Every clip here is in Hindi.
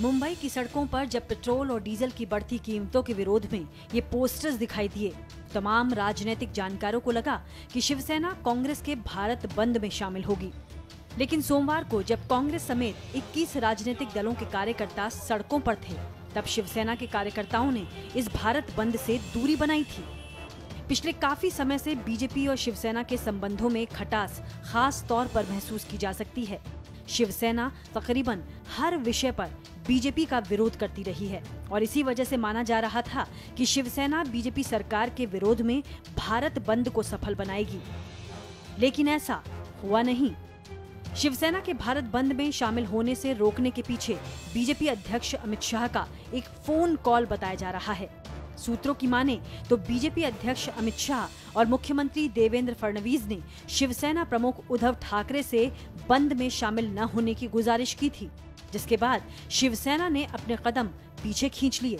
मुंबई की सड़कों पर जब पेट्रोल और डीजल की बढ़ती कीमतों के विरोध में ये पोस्टर्स दिखाई दिए, तमाम राजनीतिक जानकारों को लगा कि शिवसेना कांग्रेस के भारत बंद में शामिल होगी। लेकिन सोमवार को जब कांग्रेस समेत 21 राजनीतिक दलों के कार्यकर्ता सड़कों पर थे, तब शिवसेना के कार्यकर्ताओं ने इस भारत बंद से दूरी बनाई थी। पिछले काफ़ी समय से बीजेपी और शिवसेना के संबंधों में खटास खास तौर पर महसूस की जा सकती है। शिवसेना तकरीबन हर विषय पर बीजेपी का विरोध करती रही है। और इसी वजह से माना जा रहा था कि शिवसेना बीजेपी सरकार के विरोध में भारत बंद को सफल बनाएगी। लेकिन ऐसा हुआ नहीं। शिवसेना के भारत बंद में शामिल होने से रोकने के पीछे बीजेपी अध्यक्ष अमित शाह का एक फ़ोन कॉल बताया जा रहा है। सूत्रों की माने तो बीजेपी अध्यक्ष अमित शाह और मुख्यमंत्री देवेंद्र फडणवीस ने शिवसेना प्रमुख उद्धव ठाकरे से बंद में शामिल न होने की गुजारिश की थी, जिसके बाद शिवसेना ने अपने कदम पीछे खींच लिए।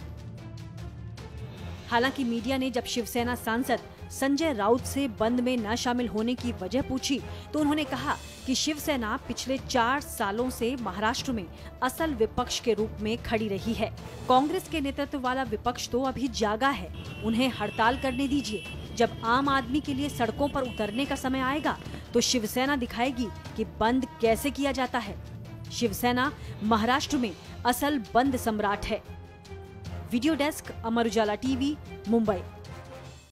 हालाँकि मीडिया ने जब शिवसेना सांसद संजय राउत से बंद में न शामिल होने की वजह पूछी तो उन्होंने कहा कि शिवसेना पिछले चार सालों से महाराष्ट्र में असल विपक्ष के रूप में खड़ी रही है। कांग्रेस के नेतृत्व वाला विपक्ष तो अभी जागा है। उन्हें हड़ताल करने दीजिए। जब आम आदमी के लिए सड़कों पर उतरने का समय आएगा तो शिवसेना दिखाएगी कि बंद कैसे किया जाता है। शिवसेना महाराष्ट्र में असल बंद सम्राट है। Video desk Amar Ujala TV Mumbai